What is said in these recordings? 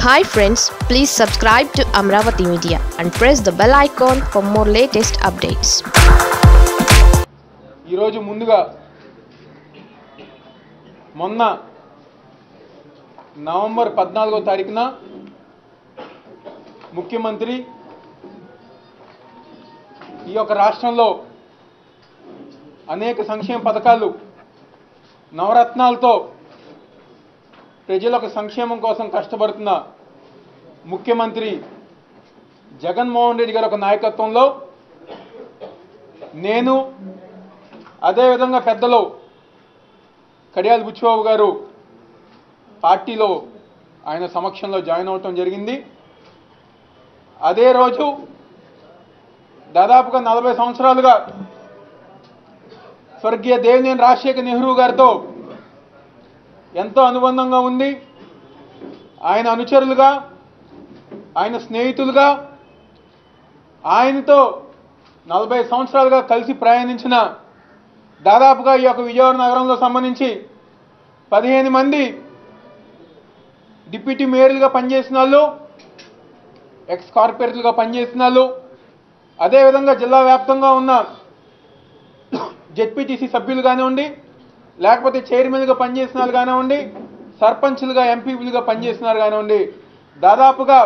Hi friends please subscribe to Amaravati media and press the bell icon for more latest updates ఈరోజు ముందుగా మొన్న November పద్నాలుగో తారీఖున ముఖ్యమంత్రి ఈ యొక్క రాష్ట్రంలో అనేక సంక్షేమ పథకాలు నవరత్నాలతో ప్రజలకు సంక్షేమం కోసం కష్టపడుతున్న ముఖ్యమంత్రి జగన్మోహన్ రెడ్డి గారి ఒక నాయకత్వంలో నేను అదేవిధంగా పెద్దలు కడియాల బుచ్చిబాబు గారు పార్టీలో ఆయన సమక్షంలో జాయిన్ అవటం జరిగింది. అదే రోజు దాదాపుగా నలభై సంవత్సరాలుగా స్వర్గీయ దేవినేని రాజశేఖర్ నెహ్రూ గారితో ఎంతో అనుబంధంగా ఉంది. ఆయన అనుచరులుగా ఆయన స్నేహితులుగా ఆయనతో నలభై సంవత్సరాలుగా కలిసి ప్రయాణించిన దాదాపుగా ఈ యొక్క విజయవాడ నగరంలో సంబంధించి పదిహేను మంది డిప్యూటీ మేయర్లుగా పనిచేసిన వాళ్ళు ఎక్స్ కార్పొరేటర్లుగా పనిచేసిన వాళ్ళు అదేవిధంగా జిల్లా వ్యాప్తంగా ఉన్న జెడ్పీటీసీ సభ్యులు కానివ్వండి లేకపోతే చైర్మన్గా పనిచేసిన వాళ్ళు కానివ్వండి సర్పంచ్లుగా ఎంపీలుగా పనిచేస్తున్నారు కానివ్వండి దాదాపుగా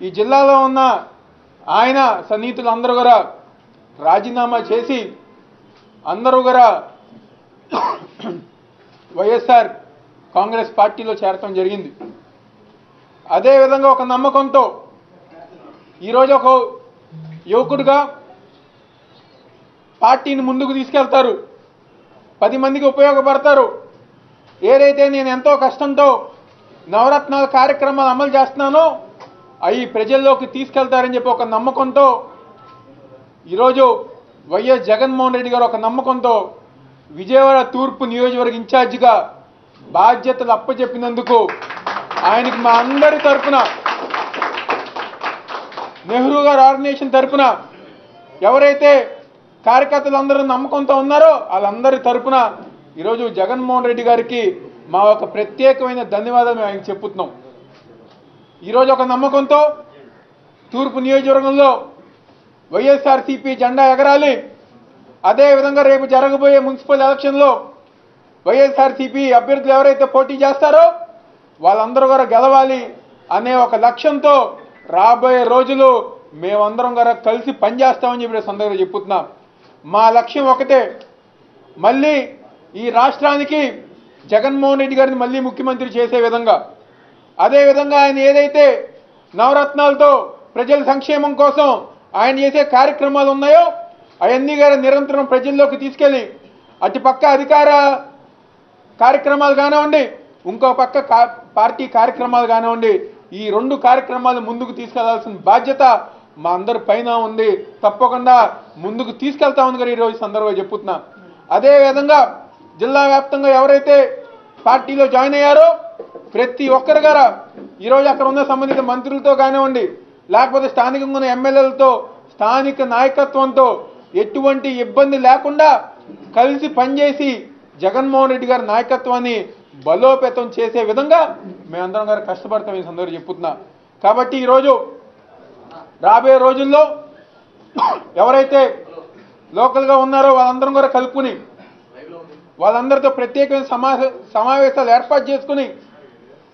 ఈ జిల్లాలో ఉన్న ఆయన సన్నిహితులు అందరూ కూడా రాజీనామా చేసి అందరూ కూడా వైఎస్ఆర్ కాంగ్రెస్ పార్టీలో చేరటం జరిగింది. అదేవిధంగా ఒక నమ్మకంతో ఈరోజు ఒక యువకుడిగా పార్టీని ముందుకు తీసుకెళ్తారు. పది మందికి ఉపయోగపడతారు. ఏదైతే నేను ఎంతో కష్టంతో నవరత్నాల కార్యక్రమాలు అమలు చేస్తున్నానో అవి ప్రజల్లోకి తీసుకెళ్తారని చెప్పి ఒక నమ్మకంతో ఈరోజు వైఎస్ జగన్మోహన్ రెడ్డి గారు ఒక నమ్మకంతో విజయవాడ తూర్పు నియోజకవర్గ ఇన్ఛార్జిగా బాధ్యతలు అప్పచెప్పినందుకు ఆయనకి మా అందరి తరఫున నెహ్రూ గారు ఆర్గనైజేషన్ తరఫున ఎవరైతే కార్యకర్తలు అందరూ నమ్మకంతో ఉన్నారో వాళ్ళందరి తరఫున ఈరోజు జగన్మోహన్ రెడ్డి గారికి మా ఒక ప్రత్యేకమైన ధన్యవాదాలు మేము ఆయన చెప్పుతున్నాం. ఈరోజు ఒక నమ్మకంతో తూర్పు నియోజకవర్గంలో వైఎస్ఆర్సీపీ జెండా ఎగరాలి. అదేవిధంగా రేపు జరగబోయే మున్సిపల్ ఎలక్షన్లో వైఎస్ఆర్సీపీ అభ్యర్థులు ఎవరైతే పోటీ చేస్తారో వాళ్ళందరూ కూడా గెలవాలి అనే ఒక లక్ష్యంతో రాబోయే రోజులు మేమందరం కూడా కలిసి పనిచేస్తామని చెప్పి సందర్భంగా చెప్పుతున్నాం. మా లక్ష్యం ఒకటే. మళ్ళీ ఈ రాష్ట్రానికి జగన్మోహన్ రెడ్డి గారిని మళ్ళీ ముఖ్యమంత్రి చేసే విధంగా. అదేవిధంగా ఆయన ఏదైతే నవరత్నాలతో ప్రజల సంక్షేమం కోసం ఆయన చేసే కార్యక్రమాలు ఉన్నాయో అవన్నీ గారు నిరంతరం ప్రజల్లోకి తీసుకెళ్ళి అటు పక్క అధికార కార్యక్రమాలు కానివ్వండి ఇంకో పక్క పార్టీ కార్యక్రమాలు కానివ్వండి ఈ రెండు కార్యక్రమాలు ముందుకు తీసుకెళ్ళాల్సిన బాధ్యత మా అందరి పైన ఉంది. తప్పకుండా ముందుకు తీసుకెళ్తా ఉంది కదా ఈరోజు సందర్భంగా చెప్పుతున్నా. అదేవిధంగా జిల్లా వ్యాప్తంగా ఎవరైతే పార్టీలో జాయిన్ అయ్యారో ప్రతి ఒక్కరు గారా ఈరోజు అక్కడ ఉన్న సంబంధిత మంత్రులతో కానివ్వండి లేకపోతే స్థానికంగా ఉన్న ఎమ్మెల్యేలతో స్థానిక నాయకత్వంతో ఎటువంటి ఇబ్బంది లేకుండా కలిసి పనిచేసి జగన్మోహన్ రెడ్డి గారి నాయకత్వాన్ని బలోపేతం చేసే విధంగా మేమందరం గారు కష్టపడతాం ఈ చెప్పుతున్నా. కాబట్టి ఈరోజు రాబోయే రోజుల్లో ఎవరైతే లోకల్గా ఉన్నారో వాళ్ళందరం కూడా కలుపుకుని వాళ్ళందరితో ప్రత్యేకమైన సమావేశాలు ఏర్పాటు చేసుకుని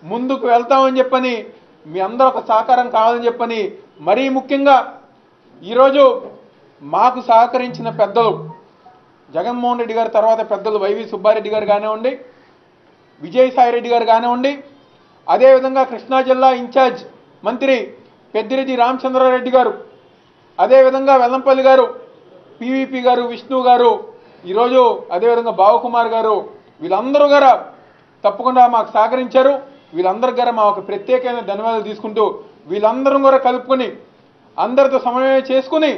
ముందుకు వెళ్తామని చెప్పని మీ అందరూ ఒక సహకారం కావాలని చెప్పని మరీ ముఖ్యంగా ఈరోజు మాకు సహకరించిన పెద్దలు జగన్మోహన్ రెడ్డి గారి తర్వాత పెద్దలు వైవి సుబ్బారెడ్డి గారు కానివ్వండి విజయసాయి రెడ్డి గారు కానివ్వండి అదేవిధంగా కృష్ణా జిల్లా ఇన్ఛార్జ్ మంత్రి పెద్దిరెడ్డి రామచంద్రారెడ్డి గారు అదేవిధంగా వెల్లంపల్లి గారు పీవీపీ గారు విష్ణు గారు ఈరోజు అదేవిధంగా బావకుమార్ గారు వీళ్ళందరూ కూడా తప్పకుండా మాకు సహకరించారు. వీళ్ళందరూ గారా మా ఒక ప్రత్యేకమైన ధన్యవాదాలు తీసుకుంటూ వీళ్ళందరం కూడా కలుపుకొని అందరితో సమన్వయం చేసుకుని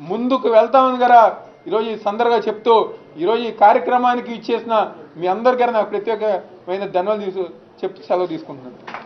ముందుకు వెళ్తామని గారా ఈరోజు ఈ సందర్భంగా చెప్తూ ఈరోజు ఈ కార్యక్రమానికి ఇచ్చేసిన మీ అందరి నాకు ప్రత్యేకమైన ధన్యవాదాలు తీసు చెప్తూ సెలవు తీసుకుంటున్నాను.